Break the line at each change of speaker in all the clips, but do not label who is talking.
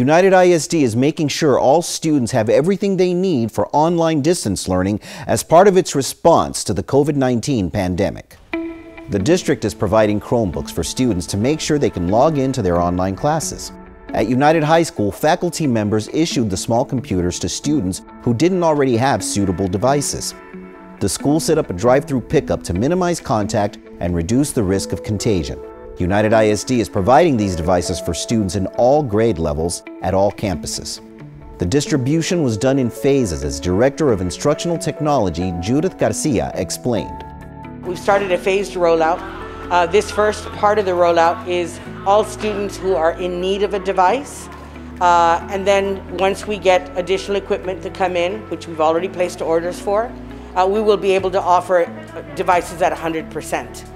United ISD is making sure all students have everything they need for online distance learning as part of its response to the COVID 19 pandemic. The district is providing Chromebooks for students to make sure they can log into their online classes. At United High School, faculty members issued the small computers to students who didn't already have suitable devices. The school set up a drive through pickup to minimize contact and reduce the risk of contagion. United ISD is providing these devices for students in all grade levels at all campuses. The distribution was done in phases as Director of Instructional Technology Judith Garcia explained.
We've started a phased rollout. Uh, this first part of the rollout is all students who are in need of a device. Uh, and then once we get additional equipment to come in, which we've already placed orders for, uh, we will be able to offer devices at 100%.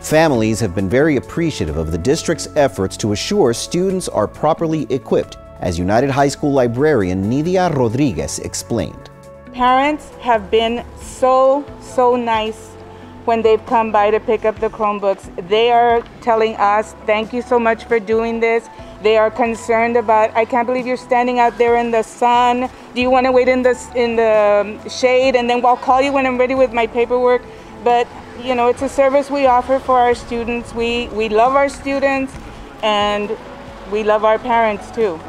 Families have been very appreciative of the district's efforts to assure students are properly equipped, as United High School librarian Nidia Rodriguez explained.
Parents have been so, so nice when they've come by to pick up the Chromebooks. They are telling us, thank you so much for doing this. They are concerned about, I can't believe you're standing out there in the sun. Do you want to wait in the, in the shade? And then I'll call you when I'm ready with my paperwork. But you know, it's a service we offer for our students. We, we love our students and we love our parents too.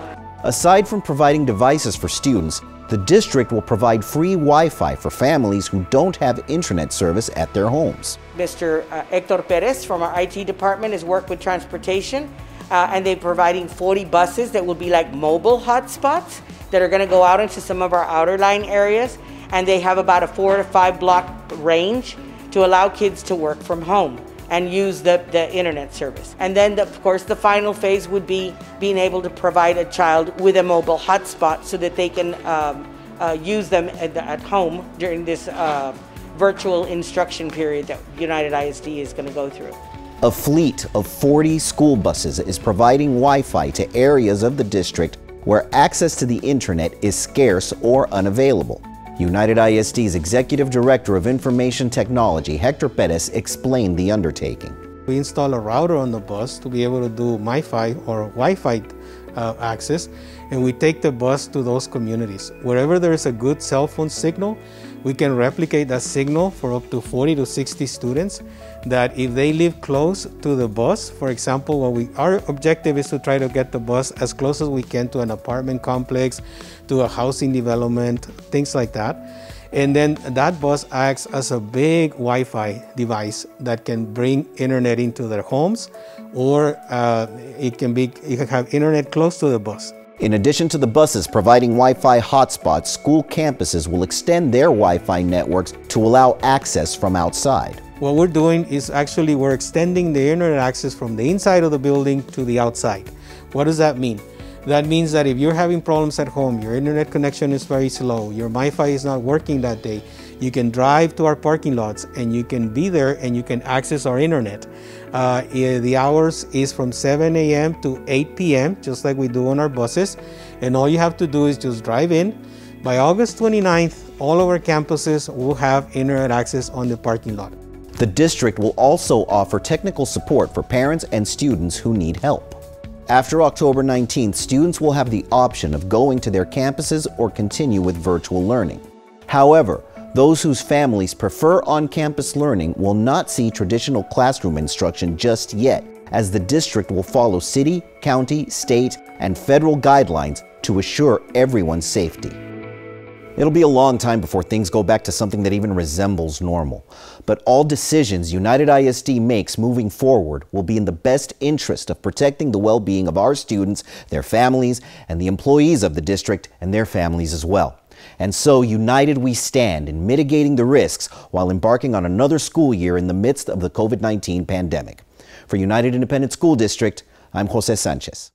Aside from providing devices for students, the district will provide free Wi-Fi for families who don't have internet service at their homes.
Mr. Uh, Hector Perez from our IT department has worked with transportation uh, and they're providing 40 buses that will be like mobile hotspots that are going to go out into some of our outer line areas and they have about a four to five block range to allow kids to work from home and use the, the internet service. And then, the, of course, the final phase would be being able to provide a child with a mobile hotspot so that they can um, uh, use them at, at, home during this uh, virtual instruction period that United ISD is going to go through.
A fleet of 40 school buses is providing Wi-Fi to areas of the district where access to the internet is scarce or unavailable. United ISD's Executive Director of Information Technology, Hector Perez, explained the undertaking.
We install a router on the bus to be able to do MiFi or Wi-Fi uh, access, and we take the bus to those communities. Wherever there is a good cell phone signal, we can replicate that signal for up to 40 to 60 students that if they live close to the bus, for example, what we, our objective is to try to get the bus as close as we can to an apartment complex, to a housing development, things like that. And then that bus acts as a big Wi-Fi device that can bring internet into their homes, or uh, it can be it can have internet close to the bus.
In addition to the buses providing Wi-Fi hotspots, school campuses will extend their Wi-Fi networks to allow access from outside.
What we're doing is actually we're extending the internet access from the inside of the building to the outside. What does that mean? That means that if you're having problems at home, your internet connection is very slow, your Wi-Fi is not working that day, you can drive to our parking lots and you can be there and you can access our internet. Uh, the hours is from 7 a.m. to 8 p.m., just like we do on our buses. And all you have to do is just drive in. By August 29th, all of our campuses will have internet access on the parking lot.
The district will also offer technical support for parents and students who need help. After October 19th, students will have the option of going to their campuses or continue with virtual learning. However, those whose families prefer on-campus learning will not see traditional classroom instruction just yet, as the district will follow city, county, state, and federal guidelines to assure everyone's safety. It'll be a long time before things go back to something that even resembles normal. But all decisions United ISD makes moving forward will be in the best interest of protecting the well-being of our students, their families, and the employees of the district and their families as well. And so, united we stand in mitigating the risks while embarking on another school year in the midst of the COVID 19 pandemic. For United Independent School District, I'm Jose Sanchez.